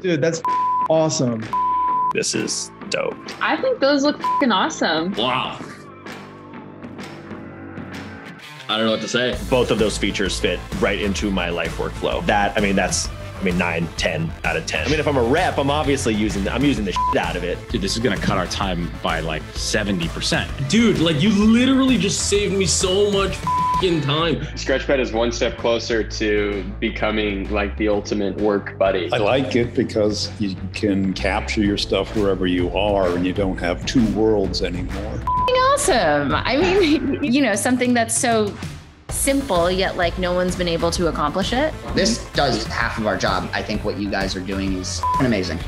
Dude, that's awesome. This is dope. I think those look fucking awesome. Wow. I don't know what to say. Both of those features fit right into my life workflow. That, I mean, that's, I mean, nine, 10 out of 10. I mean, if I'm a rep, I'm obviously using, I'm using the shit out of it. Dude, this is gonna cut our time by like 70%. Dude, like you literally just saved me so much fing time. Scratchpad is one step closer to becoming like the ultimate work buddy. I like it because you can capture your stuff wherever you are and you don't have two worlds anymore. Awesome. I mean, you know, something that's so simple yet like no one's been able to accomplish it. This does half of our job. I think what you guys are doing is amazing.